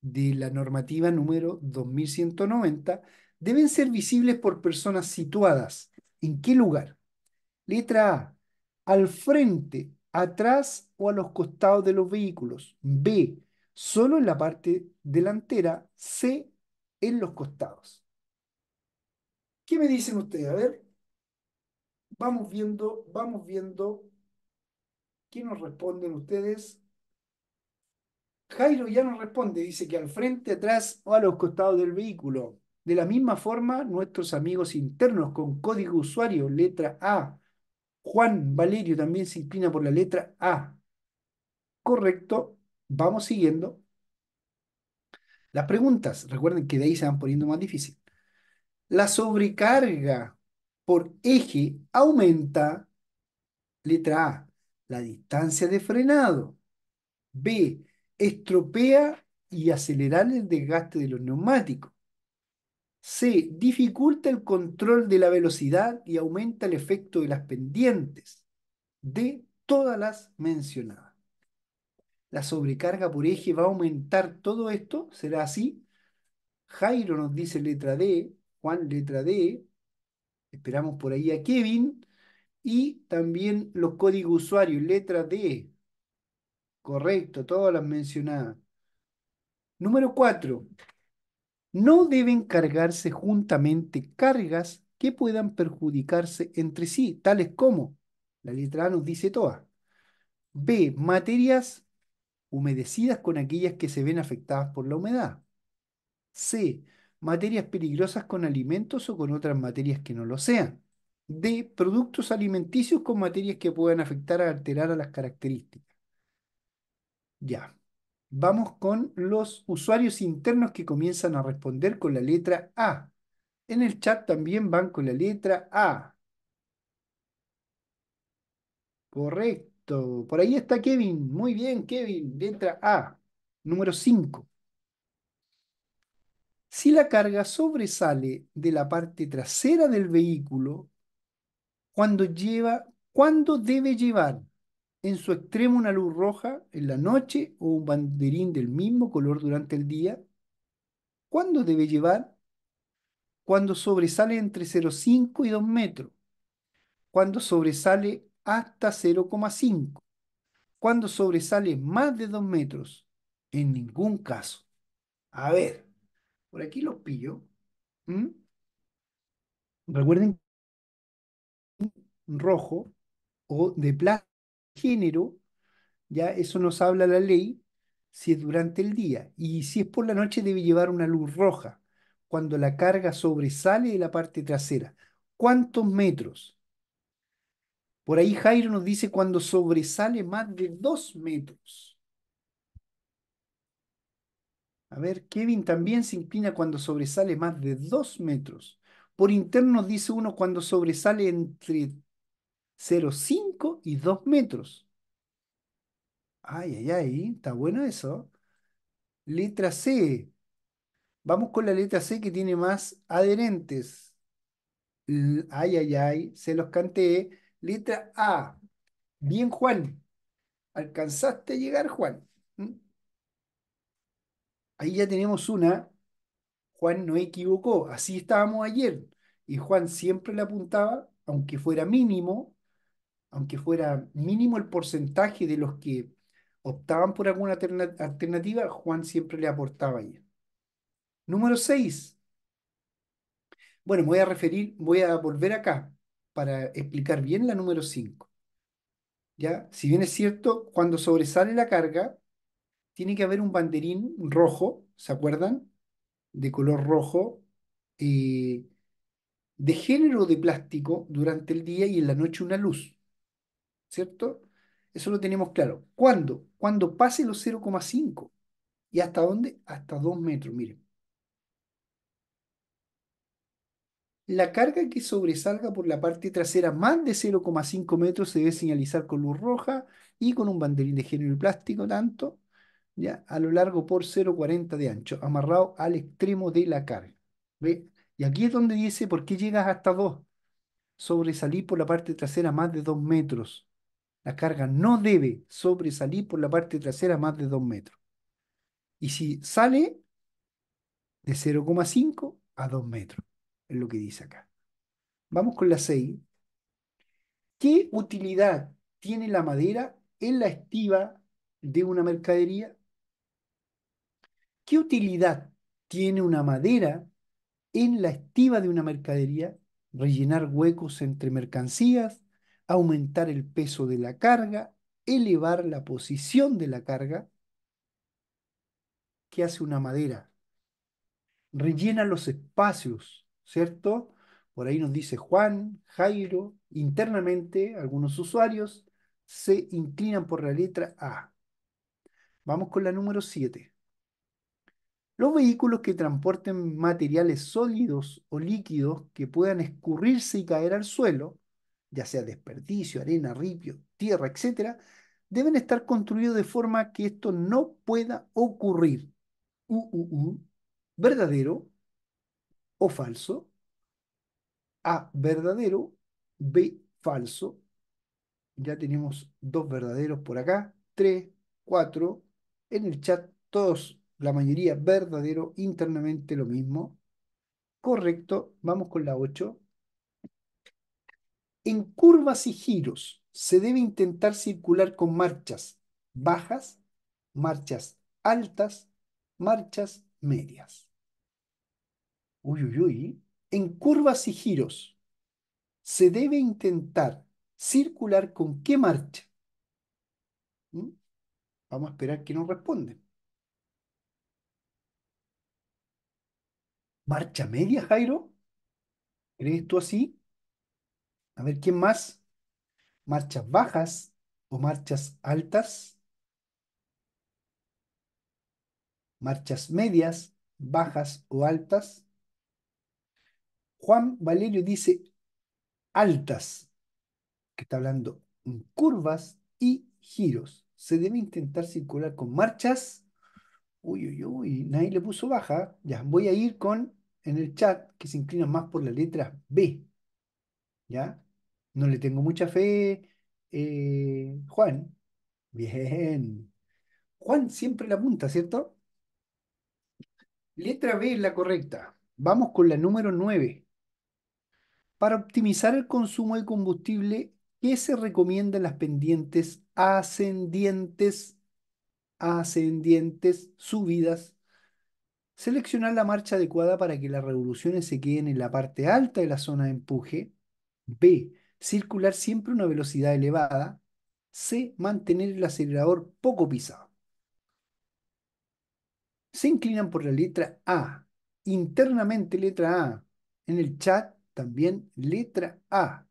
de la normativa número 2190 deben ser visibles por personas situadas. ¿En qué lugar? Letra A, al frente, atrás o a los costados de los vehículos. B, solo en la parte delantera. C, en los costados. ¿Qué me dicen ustedes? A ver, vamos viendo, vamos viendo ¿Qué nos responden ustedes? Jairo ya nos responde, dice que al frente, atrás o a los costados del vehículo. De la misma forma, nuestros amigos internos con código usuario, letra A. Juan Valerio también se inclina por la letra A. Correcto, vamos siguiendo. Las preguntas, recuerden que de ahí se van poniendo más difícil. La sobrecarga por eje aumenta, letra A, la distancia de frenado. B, estropea y acelera el desgaste de los neumáticos. C, dificulta el control de la velocidad y aumenta el efecto de las pendientes. D, todas las mencionadas. La sobrecarga por eje va a aumentar todo esto, ¿será así? Jairo nos dice letra D, Juan letra D, esperamos por ahí a Kevin, y también los códigos usuarios, letra D. Correcto, todas las mencionadas. Número 4. No deben cargarse juntamente cargas que puedan perjudicarse entre sí, tales como, la letra A nos dice todas. B. Materias humedecidas con aquellas que se ven afectadas por la humedad. C. Materias peligrosas con alimentos o con otras materias que no lo sean de productos alimenticios con materias que puedan afectar o alterar a las características. Ya. Vamos con los usuarios internos que comienzan a responder con la letra A. En el chat también van con la letra A. Correcto. Por ahí está Kevin. Muy bien, Kevin. Letra A. Número 5. Si la carga sobresale de la parte trasera del vehículo, cuando lleva, ¿cuándo debe llevar en su extremo una luz roja en la noche o un banderín del mismo color durante el día? ¿Cuándo debe llevar? Cuando sobresale entre 0,5 y 2 metros. Cuando sobresale hasta 0,5. Cuando sobresale más de 2 metros. En ningún caso. A ver, por aquí los pillo. ¿Mm? Recuerden rojo o de plástico género, ya eso nos habla la ley si es durante el día. Y si es por la noche debe llevar una luz roja cuando la carga sobresale de la parte trasera. ¿Cuántos metros? Por ahí Jairo nos dice cuando sobresale más de dos metros. A ver, Kevin también se inclina cuando sobresale más de dos metros. Por interno dice uno cuando sobresale entre 0,5 y 2 metros. Ay, ay, ay, está bueno eso. Letra C. Vamos con la letra C que tiene más adherentes. ay, ay, ay, se los canté. Letra A. Bien, Juan. ¿Alcanzaste a llegar, Juan? Ahí ya tenemos una. Juan no equivocó. Así estábamos ayer. Y Juan siempre le apuntaba, aunque fuera mínimo, aunque fuera mínimo el porcentaje de los que optaban por alguna alternativa, Juan siempre le aportaba ahí. Número 6. Bueno, voy a referir, voy a volver acá para explicar bien la número 5. ¿Ya? Si bien es cierto, cuando sobresale la carga, tiene que haber un banderín rojo, ¿se acuerdan? De color rojo, eh, de género de plástico durante el día y en la noche una luz. ¿cierto? Eso lo tenemos claro. ¿Cuándo? Cuando pase los 0,5. ¿Y hasta dónde? Hasta 2 metros, miren. La carga que sobresalga por la parte trasera más de 0,5 metros se debe señalizar con luz roja y con un banderín de género y plástico, tanto, ya, a lo largo por 0,40 de ancho, amarrado al extremo de la carga. ¿Ve? Y aquí es donde dice, ¿por qué llegas hasta 2? Sobresalir por la parte trasera más de 2 metros. La carga no debe sobresalir por la parte trasera más de 2 metros. Y si sale de 0,5 a 2 metros, es lo que dice acá. Vamos con la 6. ¿Qué utilidad tiene la madera en la estiva de una mercadería? ¿Qué utilidad tiene una madera en la estiva de una mercadería? Rellenar huecos entre mercancías, aumentar el peso de la carga, elevar la posición de la carga. ¿Qué hace una madera? Rellena los espacios, ¿cierto? Por ahí nos dice Juan, Jairo, internamente algunos usuarios se inclinan por la letra A. Vamos con la número 7. Los vehículos que transporten materiales sólidos o líquidos que puedan escurrirse y caer al suelo, ya sea desperdicio, arena, ripio, tierra, etc., deben estar construidos de forma que esto no pueda ocurrir. U, verdadero o falso. A, verdadero. B, falso. Ya tenemos dos verdaderos por acá. Tres, cuatro. En el chat todos, la mayoría verdadero, internamente lo mismo. Correcto. Vamos con la 8. En curvas y giros se debe intentar circular con marchas bajas, marchas altas, marchas medias. Uy, uy, uy. En curvas y giros se debe intentar circular con qué marcha. ¿Mm? Vamos a esperar que nos responden. ¿Marcha media, Jairo? ¿Crees tú así? A ver, ¿quién más? ¿Marchas bajas o marchas altas? ¿Marchas medias, bajas o altas? Juan Valerio dice altas, que está hablando en curvas y giros. Se debe intentar circular con marchas. Uy, uy, uy, nadie le puso baja. Ya, voy a ir con en el chat que se inclina más por la letra B. ¿Ya? No le tengo mucha fe, eh, Juan. Bien. Juan siempre la apunta, ¿cierto? Letra B es la correcta. Vamos con la número 9. Para optimizar el consumo de combustible, ¿qué se recomienda en las pendientes ascendientes, ascendientes, subidas? Seleccionar la marcha adecuada para que las revoluciones se queden en la parte alta de la zona de empuje. B. Circular siempre a una velocidad elevada. C. Mantener el acelerador poco pisado. Se inclinan por la letra A. Internamente letra A. En el chat también letra A.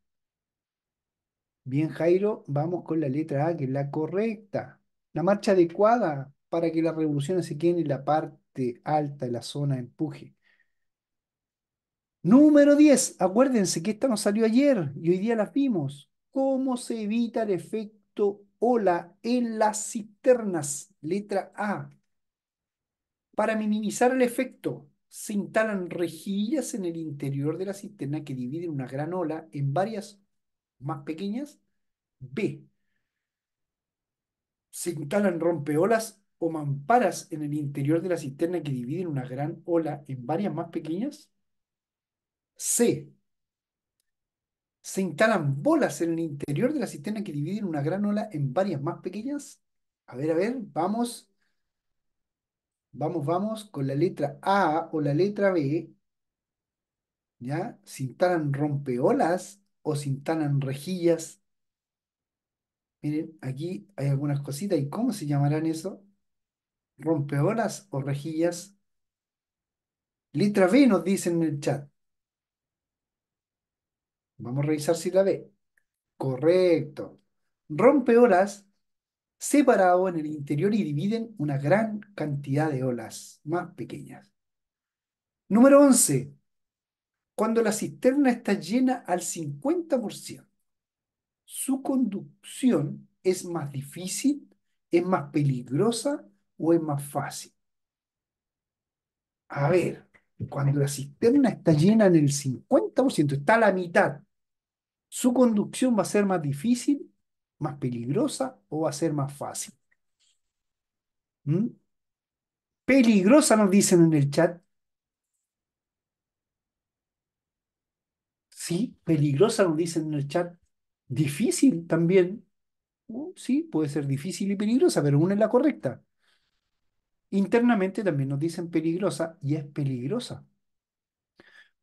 Bien, Jairo, vamos con la letra A, que es la correcta. La marcha adecuada para que las revoluciones se queden en la parte alta de la zona de empuje. Número 10. Acuérdense que esta nos salió ayer y hoy día la vimos. ¿Cómo se evita el efecto ola en las cisternas? Letra A. Para minimizar el efecto, se instalan rejillas en el interior de la cisterna que dividen una gran ola en varias más pequeñas. B. Se instalan rompeolas o mamparas en el interior de la cisterna que dividen una gran ola en varias más pequeñas. C. Se instalan bolas en el interior de la cisterna que dividen una gran ola en varias más pequeñas. A ver, a ver, vamos. Vamos, vamos con la letra A o la letra B. ¿Ya? Se instalan rompeolas o se instalan rejillas. Miren, aquí hay algunas cositas. ¿Y cómo se llamarán eso? ¿Rompeolas o rejillas? Letra B nos dicen en el chat. Vamos a revisar si la ve. Correcto. Rompeolas separado en el interior y dividen una gran cantidad de olas más pequeñas. Número 11. Cuando la cisterna está llena al 50%, su conducción es más difícil, es más peligrosa o es más fácil. A ver, cuando la cisterna está llena en el 50%, está a la mitad, ¿su conducción va a ser más difícil más peligrosa o va a ser más fácil? ¿Mm? Peligrosa nos dicen en el chat. Sí, peligrosa nos dicen en el chat. Difícil también. Uh, sí, puede ser difícil y peligrosa, pero una es la correcta. Internamente también nos dicen peligrosa y es peligrosa.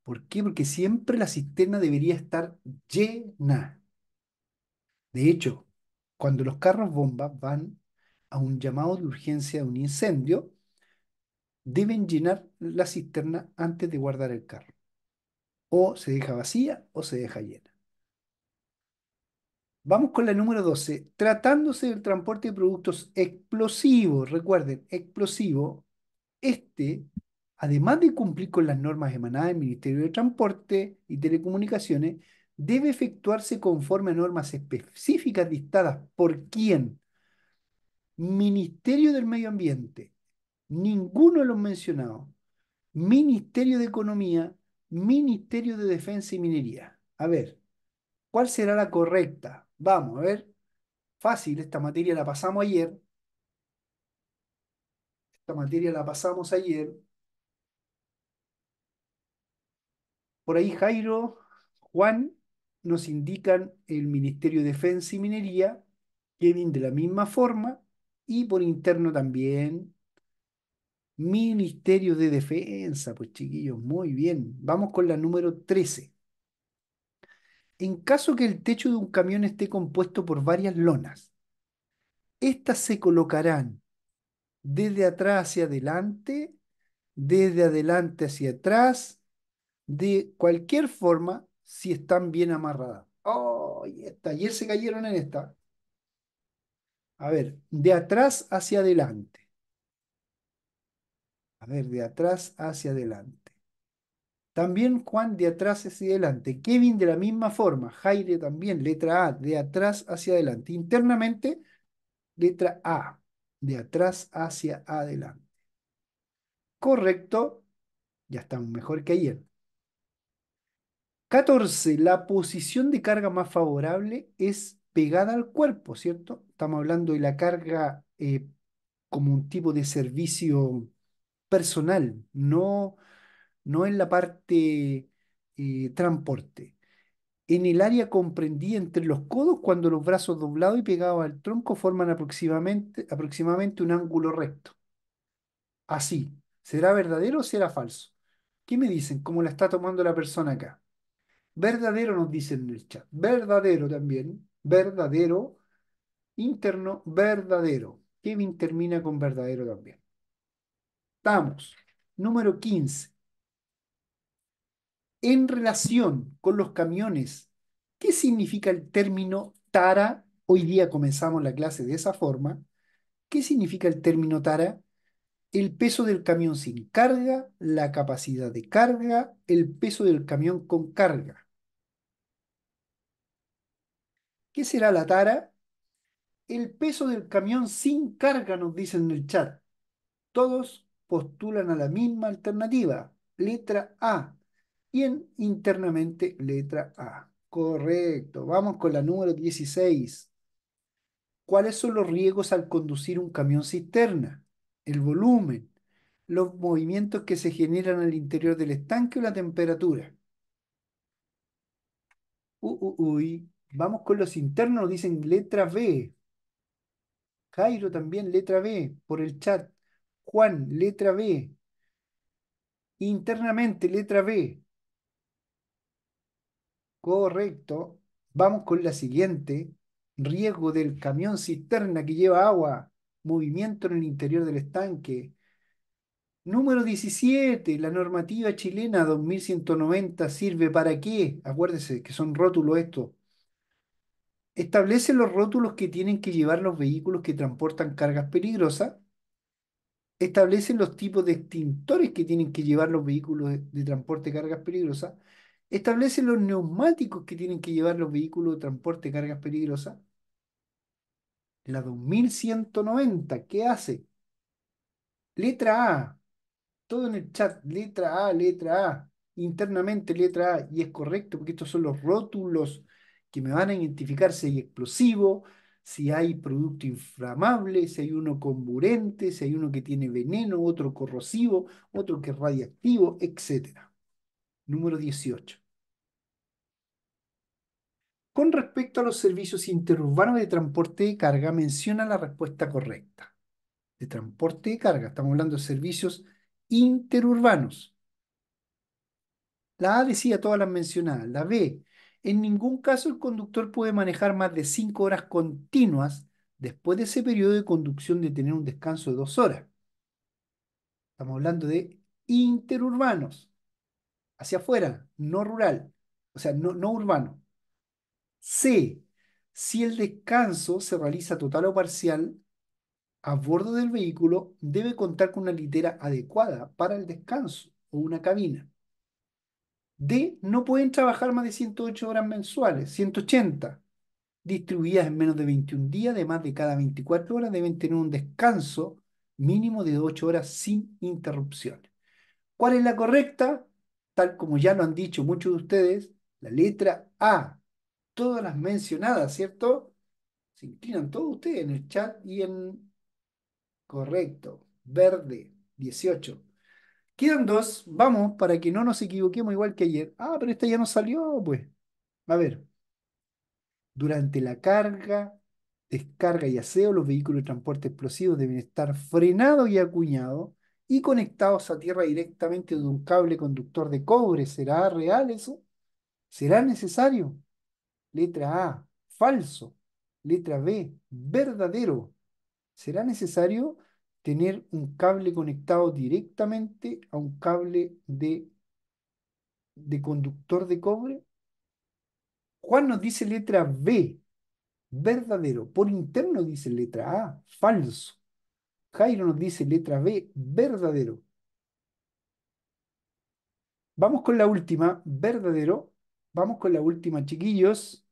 ¿Por qué? Porque siempre la cisterna debería estar llena. De hecho, cuando los carros bombas van a un llamado de urgencia de un incendio, deben llenar la cisterna antes de guardar el carro. O se deja vacía o se deja llena. Vamos con la número 12. Tratándose del transporte de productos explosivos, recuerden, explosivo, este, además de cumplir con las normas emanadas del Ministerio de Transporte y Telecomunicaciones, debe efectuarse conforme a normas específicas dictadas por quién? Ministerio del Medio Ambiente, ninguno de los mencionados, Ministerio de Economía, Ministerio de Defensa y Minería. A ver, ¿cuál será la correcta? Vamos, a ver. Fácil, esta materia la pasamos ayer. Esta materia la pasamos ayer. Por ahí Jairo, Juan, nos indican el Ministerio de Defensa y Minería, Kevin de la misma forma, y por interno también Ministerio de Defensa, pues chiquillos, muy bien. Vamos con la número 13. En caso que el techo de un camión esté compuesto por varias lonas, estas se colocarán desde atrás hacia adelante, desde adelante hacia atrás, de cualquier forma, si están bien amarradas. Oh, ayer se cayeron en esta. A ver, de atrás hacia adelante. A ver, de atrás hacia adelante. También Juan de atrás hacia adelante. Kevin de la misma forma. Jaire también, letra A, de atrás hacia adelante. Internamente, letra A, de atrás hacia adelante. Correcto. Ya estamos mejor que ayer. 14. La posición de carga más favorable es pegada al cuerpo, ¿cierto? Estamos hablando de la carga eh, como un tipo de servicio personal, no, no en la parte eh, transporte. En el área comprendida entre los codos, cuando los brazos doblados y pegados al tronco forman aproximadamente, aproximadamente un ángulo recto. Así. ¿Será verdadero o será falso? ¿Qué me dicen? ¿Cómo la está tomando la persona acá? Verdadero nos dicen en el chat. Verdadero también. Verdadero. Interno, verdadero. Kevin termina con verdadero también. Estamos. Número 15. En relación con los camiones, ¿qué significa el término tara? Hoy día comenzamos la clase de esa forma. ¿Qué significa el término tara? El peso del camión sin carga, la capacidad de carga, el peso del camión con carga. ¿Qué será la tara? El peso del camión sin carga, nos dicen en el chat. Todos postulan a la misma alternativa, letra A. Y en internamente, letra A. Correcto. Vamos con la número 16. ¿Cuáles son los riesgos al conducir un camión cisterna? El volumen, los movimientos que se generan al interior del estanque o la temperatura. uy, vamos con los internos, nos dicen letra B. Jairo también, letra B, por el chat. Juan, letra B. Internamente, letra B. Correcto. Vamos con la siguiente. Riesgo del camión cisterna que lleva agua. Movimiento en el interior del estanque. Número 17. La normativa chilena 2190 sirve para qué? Acuérdese que son rótulos estos. Establece los rótulos que tienen que llevar los vehículos que transportan cargas peligrosas establecen los tipos de extintores que tienen que llevar los vehículos de, transporte de cargas peligrosas, establecen los neumáticos que tienen que llevar los vehículos de transporte de cargas peligrosas. La 2190, ¿qué hace? Letra A, todo en el chat, letra A, letra A, internamente letra A, y es correcto porque estos son los rótulos que me van a identificar si hay explosivo, si hay producto inflamable, si hay uno comburente, si hay uno que tiene veneno, otro corrosivo, otro que es radiactivo, etc. Número 18. Con respecto a los servicios interurbanos de transporte de carga, menciona la respuesta correcta. De transporte de carga, estamos hablando de servicios interurbanos. La A decía todas las mencionadas. La B, en ningún caso el conductor puede manejar más de cinco horas continuas después de ese periodo de conducción de tener un descanso de dos horas. Estamos hablando de interurbanos, hacia afuera, no rural, o sea, no, no urbano. C, si el descanso se realiza total o parcial a bordo del vehículo, debe contar con una litera adecuada para el descanso o una cabina. D, no pueden trabajar más de 108 horas mensuales, 180, distribuidas en menos de 21 días, además de cada 24 horas deben tener un descanso mínimo de 8 horas sin interrupciones. ¿Cuál es la correcta? Tal como ya lo han dicho muchos de ustedes, la letra A, todas las mencionadas, ¿cierto? Se inclinan todos ustedes en el chat y en... Correcto, verde, 18. Quedan dos, vamos, para que no nos equivoquemos igual que ayer. Ah, pero esta ya no salió, pues. A ver. Durante la carga, descarga y aseo, los vehículos de transporte explosivo deben estar frenados y acuñados y conectados a tierra directamente de un cable conductor de cobre. ¿Será real eso? ¿Será necesario? Letra A, falso. Letra B, verdadero. ¿Será necesario? tener un cable conectado directamente a un cable de, de conductor de cobre? Juan nos dice letra B, verdadero. Por interno dice letra A, falso. Jairo nos dice letra B, verdadero. Vamos con la última, verdadero. Vamos con la última, chiquillos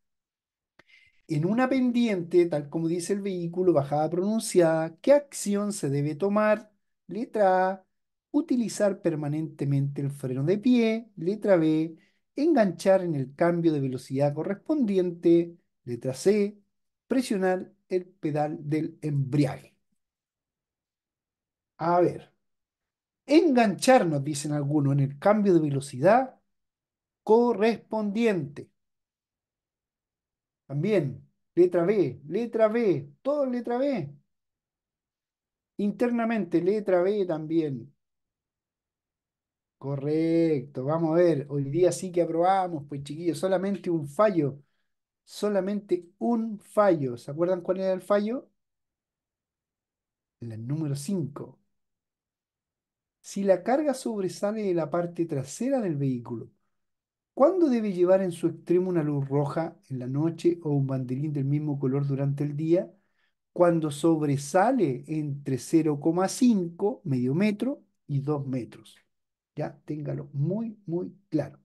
en una pendiente, tal como dice el vehículo, bajada pronunciada, ¿qué acción se debe tomar? Letra A, utilizar permanentemente el freno de pie. Letra B, enganchar en el cambio de velocidad correspondiente. Letra C, presionar el pedal del embriague. A ver, engancharnos, dicen algunos, en el cambio de velocidad correspondiente. También, letra B, letra B, todo letra B. Internamente, letra B también. Correcto, vamos a ver, hoy día sí que aprobamos, pues chiquillos, solamente un fallo, solamente un fallo. ¿Se acuerdan cuál era el fallo? El número 5. Si la carga sobresale de la parte trasera del vehículo ¿Cuándo debe llevar en su extremo una luz roja en la noche o un banderín del mismo color durante el día? Cuando sobresale entre 0,5, medio metro, y 2 metros. Ya, téngalo muy, muy claro.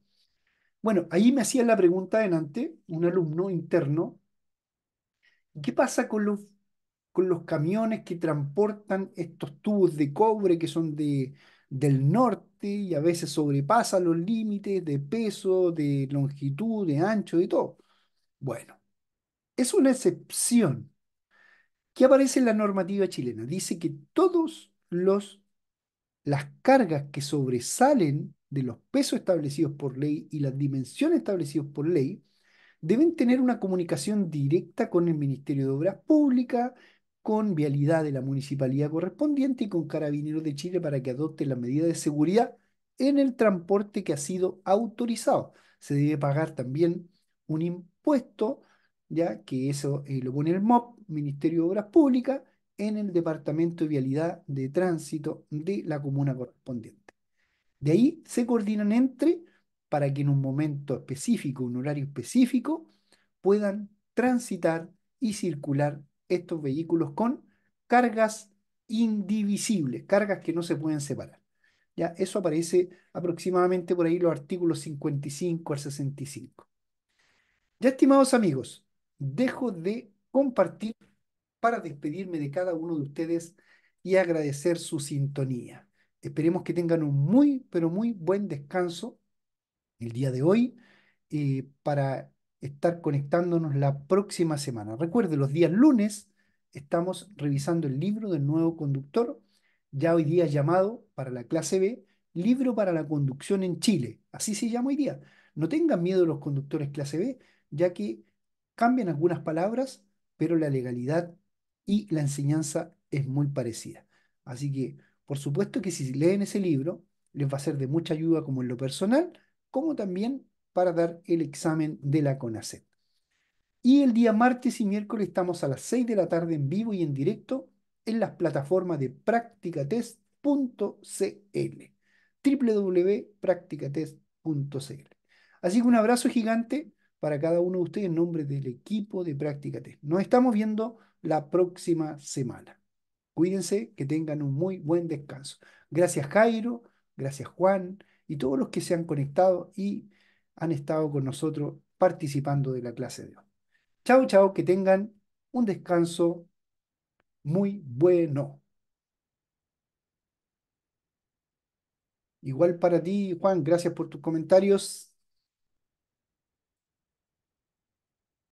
Bueno, ahí me hacía la pregunta adelante, un alumno interno, ¿qué pasa con los, con los camiones que transportan estos tubos de cobre que son de, del norte y a veces sobrepasa los límites de peso, de longitud, de ancho, y todo. Bueno, es una excepción que aparece en la normativa chilena. Dice que todos los las cargas que sobresalen de los pesos establecidos por ley y las dimensiones establecidas por ley deben tener una comunicación directa con el Ministerio de Obras Públicas, con vialidad de la municipalidad correspondiente y con carabineros de Chile para que adopten las medidas de seguridad en el transporte que ha sido autorizado. Se debe pagar también un impuesto, ya que eso eh, lo pone el MOP, Ministerio de Obras Públicas, en el Departamento de Vialidad de Tránsito de la comuna correspondiente. De ahí se coordinan entre para que en un momento específico, un horario específico, puedan transitar y circular estos vehículos con cargas indivisibles, cargas que no se pueden separar. ¿Ya? Eso aparece aproximadamente por ahí los artículos 55 al 65. Ya, estimados amigos, dejo de compartir para despedirme de cada uno de ustedes y agradecer su sintonía. Esperemos que tengan un muy, pero muy buen descanso el día de hoy. Eh, para estar conectándonos la próxima semana. Recuerde, los días lunes estamos revisando el libro del nuevo conductor, ya hoy día llamado para la clase B, Libro para la Conducción en Chile. Así se llama hoy día. No tengan miedo los conductores clase B, ya que cambian algunas palabras, pero la legalidad y la enseñanza es muy parecida. Así que, por supuesto que si leen ese libro, les va a ser de mucha ayuda como en lo personal, como también para dar el examen de la CONACET. Y el día martes y miércoles estamos a las 6 de la tarde en vivo y en directo en las plataformas de practicatest.cl www.practicatest.cl Así que un abrazo gigante para cada uno de ustedes en nombre del equipo de Práctica Test. Nos estamos viendo la próxima semana. Cuídense, que tengan un muy buen descanso. Gracias Jairo, gracias Juan y todos los que se han conectado y han estado con nosotros participando de la clase de hoy. Chao, chao, que tengan un descanso muy bueno. Igual para ti, Juan, gracias por tus comentarios.